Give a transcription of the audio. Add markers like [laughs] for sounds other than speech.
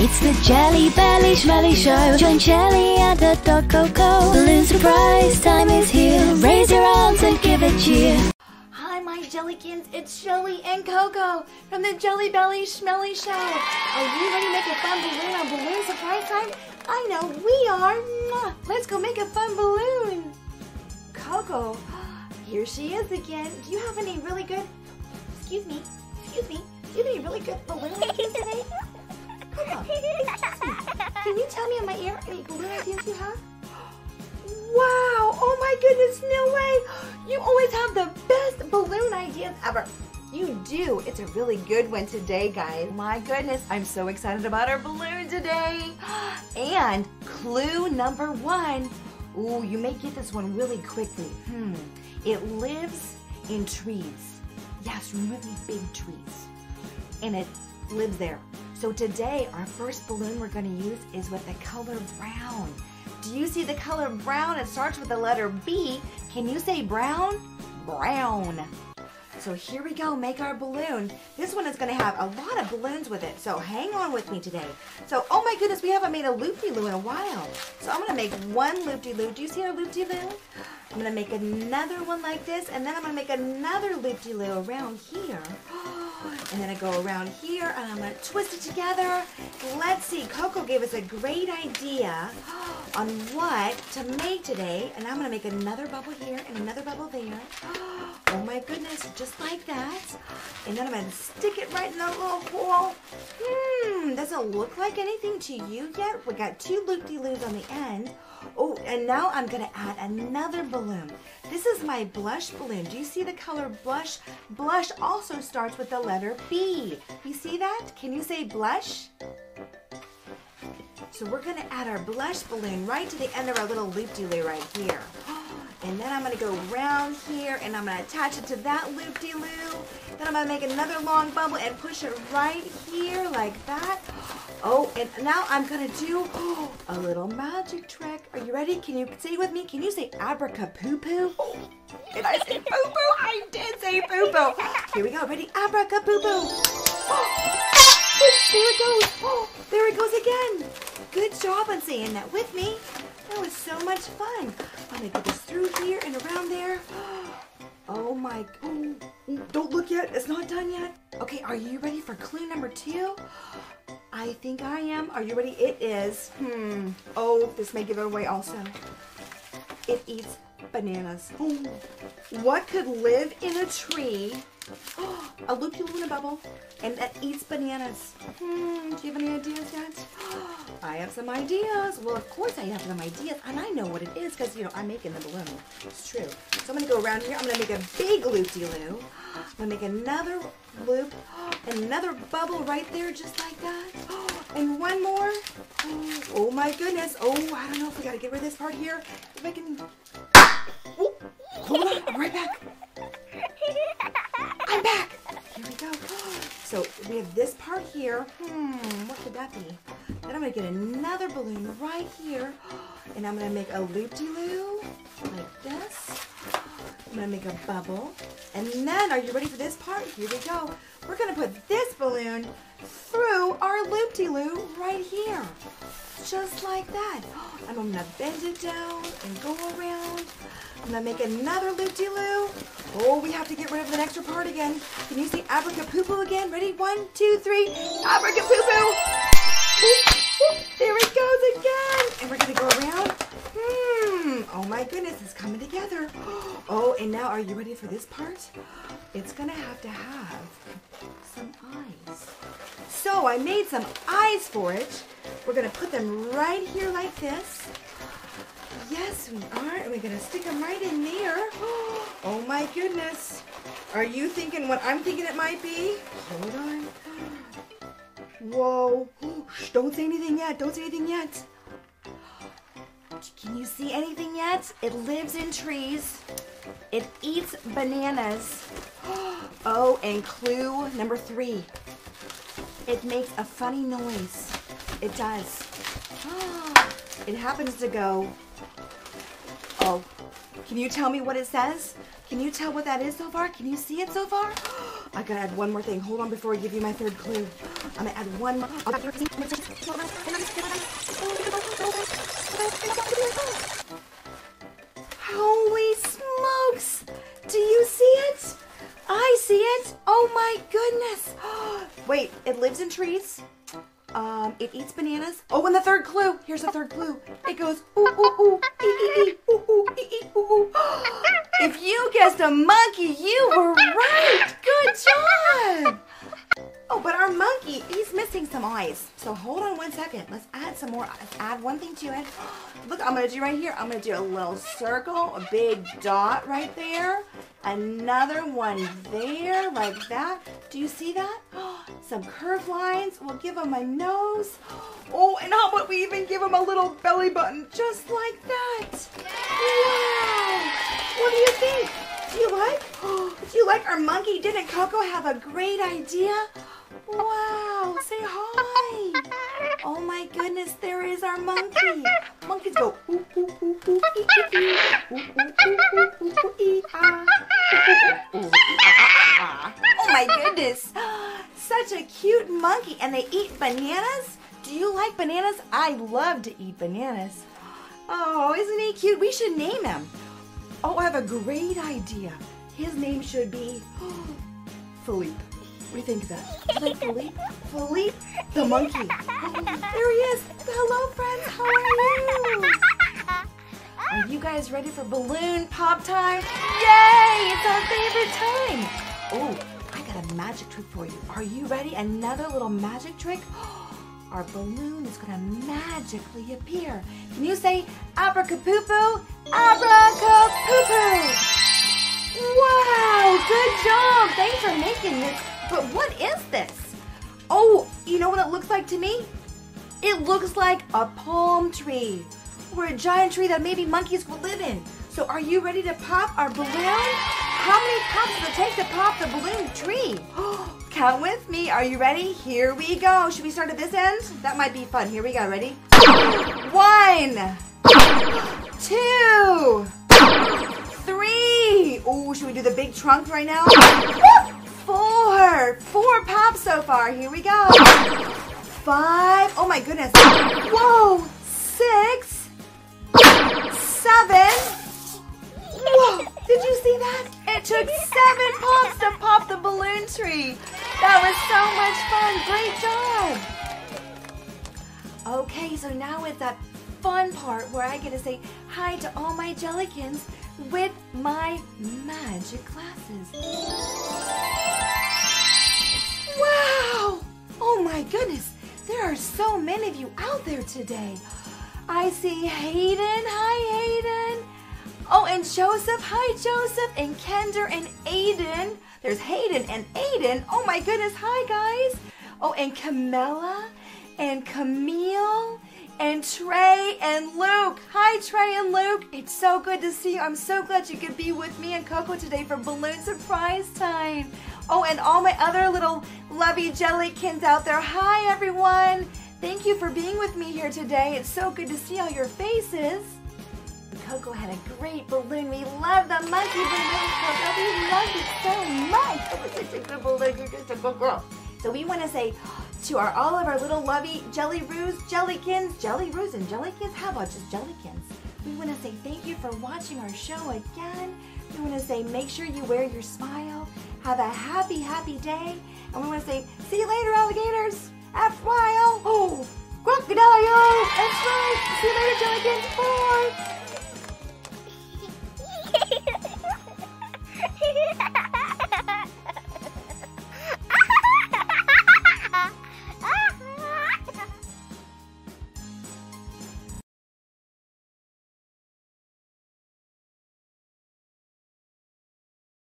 It's the Jelly Belly Schmelly Show. Join Jelly and the dog Coco. Balloon surprise time is here. Raise your arms and give a cheer. Hi, my Jellykins. It's Shelly and Coco from the Jelly Belly Schmelly Show. Are you ready to make a fun balloon on Balloon Surprise Time? I know we are. Let's go make a fun balloon. Coco, here she is again. Do you have any really good, excuse me, excuse me, do you have any really good balloon ideas today? [laughs] [laughs] Can you tell me in my ear any balloon ideas you have? Wow! Oh my goodness, no way! You always have the best balloon ideas ever. You do. It's a really good one today, guys. My goodness, I'm so excited about our balloon today. [gasps] And clue number one. Ooh, you may get this one really quickly. Hmm. It lives in trees. Yes, really big trees. And it lives there. So today, our first balloon we're to use is with the color brown. Do you see the color brown? It starts with the letter B. Can you say brown? Brown. So here we go, make our balloon. This one is gonna have a lot of balloons with it, so hang on with me today. So, oh my goodness, we haven't made a loop-de-loo in a while. So I'm gonna make one loop-de-loo. Do you see our loop-de-loo? I'm gonna make another one like this, and then I'm gonna make another loop-de-loo around here. And then I go around here, and I'm gonna twist it together. Let's see, Coco gave us a great idea on what to make today, and I'm gonna make another bubble here and another bubble there. [gasps] Oh my goodness, just like that. And then I'm gonna stick it right in the little hole. Doesn't look like anything to you yet. We got two loop-de-loos on the end. Oh, and now I'm gonna add another balloon. This is my blush balloon. Do you see the color blush? Blush also starts with the letter B. You see that? Can you say blush? So we're gonna add our blush balloon right to the end of our little loop-de-loo right here. [gasps] And then I'm gonna go around here and I'm gonna attach it to that loop-de-loo. Then I'm gonna make another long bubble and push it right here like that. Oh, and now I'm gonna do a little magic trick. Are you ready? Can you say with me? Can you say abracapoo-poo? Did I say poo-poo? I did say poo-poo. Here we go. Ready? Abracapoo-poo. There it goes. Oh, there it goes again. Good job on saying that with me. That was so much fun. I'm gonna get this through here and around there. [gasps] Oh my, oh, yet. It's not done yet. Okay, are you ready for clue number two? I think I am. Are you ready? It is. Hmm. Oh, this may give it away also. It eats bananas. Oh, what could live in a tree? Oh, [gasps] a loop in a bubble, and that eats bananas. Hmm, do you have any ideas yet? [gasps] I have some ideas. Well, of course I have some ideas, and I know what it is because, you know, I'm making the balloon. It's true. So I'm going to go around here. I'm going to make a big loop-de-loo. I'm going to make another loop another bubble right there just like that. And one more. Oh, my goodness. Oh, I don't know if we got to get rid of this part here. If I can... Oh, hold on. I'm right back. I'm back. Here we go. So we have this part here. Hmm, Then I'm gonna get another balloon right here, and I'm gonna make a loop-de-loo like this. I'm gonna make a bubble, and then are you ready for this part? Here we go. We're gonna put this balloon through our loop-de-loo right here, just like that. And [gasps] I'm gonna bend it down and go around. I'm gonna make another loop-de-loo. Oh, we have to get rid of the extra part again. Can you see abracapoo again? Ready? One, two, three. Abracapoo! There it goes again. And we're gonna go around. My goodness, it's coming together. [gasps] Oh, and now are you ready for this part? [gasps] It's gonna have to have some eyes. So I made some eyes for it. We're gonna put them right here like this. Yes, we are. And we're to stick them right in there. [gasps] Oh my goodness. Are you thinking what I'm thinking it might be? Hold on. Whoa. Don't say anything yet. Don't say anything yet. Can you see anything yet? It lives in trees. It eats bananas. [gasps] Oh, and clue number three. It makes a funny noise. It does. [gasps] It happens to go Oh, can you tell me what it says? Can you tell what that is so far? Can you see it so far? [gasps] I gotta add one more thing. Hold on before I give you my third clue. I'm gonna add one more. Holy smokes! Do you see it? I see it. Oh my goodness. [gasps] Wait, it lives in trees. Um, it eats bananas. Oh, and the third clue. Here's the third clue. It goes ooh ooh ooh ee ee ooh ooh ee ee ooh ooh. [gasps] If you guessed a monkey, you were right. Good job. Oh, but our monkey, he's missing some eyes. So hold on one second. Let's add some more. Let's add one thing to it. [gasps] Look, I'm gonna do right here. I'm gonna do a little circle, a big dot right there. Another one there, like that. Do you see that? [gasps] Some curved lines. We'll give him a nose. Oh, and how about we even give him a little belly button, just like that. Wow. What do you think? Do you like? Do you like our monkey? Didn't Coco have a great idea? Wow, say hi. Oh my goodness, there is our monkey. Monkeys go ooh, ooh, ooh, ooh, ee, ee, ee. Ooh, ooh, ooh, ooh, ooh, ooh, ee, ah. Ooh, ooh, ooh, Such a cute monkey. And they eat bananas? Do you like bananas? I love to eat bananas. Oh, isn't he cute? We should name him. Oh, I have a great idea. His name should be [gasps] Philippe. What do you think of that? Like Philippe? [laughs] Philippe the monkey. [laughs] there he is. Hello, friends. How are you? Are you guys ready for balloon pop time? Yay! It's our favorite time. Oh, I got a magic trick for you. Are you ready? Another little magic trick? [gasps] Our balloon is gonna magically appear. Can you say abracapoo? Abracapoo! Wow, good job. Thanks for making this. But what is this? Oh, you know what it looks like to me? It looks like a palm tree or a giant tree that maybe monkeys will live in. So are you ready to pop our balloon? How many pops does it take to pop the balloon tree? [gasps] Count with me. Are you ready? Here we go. Should we start at this end? That might be fun. Here we go. Ready? [gasps] One, two, three. Oh, should we do the big trunk right now? Four. Four pops so far. Here we go. Five. Oh my goodness. Whoa. Six. Seven. Whoa. Did you see that? Took seven pops to pop the balloon tree. That was so much fun. Great job. Okay, so now it's that fun part where I get to say hi to all my jellykins with my magic glasses. Wow! Oh my goodness, there are so many of you out there today. I see Hayden. Hi, Hayden. Oh, and Joseph. Hi, Joseph. And Kender and Aiden. There's Hayden and Aiden. Oh my goodness. Hi, guys. Oh, and Camilla and Camille and Trey and Luke. Hi, Trey and Luke. It's so good to see you. I'm so glad you could be with me and Coco today for Balloon Surprise Time. Oh, and all my other little lovey jellykins out there. Hi, everyone. Thank you for being with me here today. It's so good to see all your faces. Coco had a great balloon. We love the monkey balloon, Coco. We loved it so much. Oh, it was such a good balloon. You're just a good girl. So we want to say to our all of our little lovey jelly roos, jellykins, jelly roos and jellykins. How about just jellykins? We want to say thank you for watching our show again. We want to say make sure you wear your smile. Have a happy, happy day. And we want to say see you later, alligators. After a. Oh, crocodile. That's right. See you later, jellykins. Bye.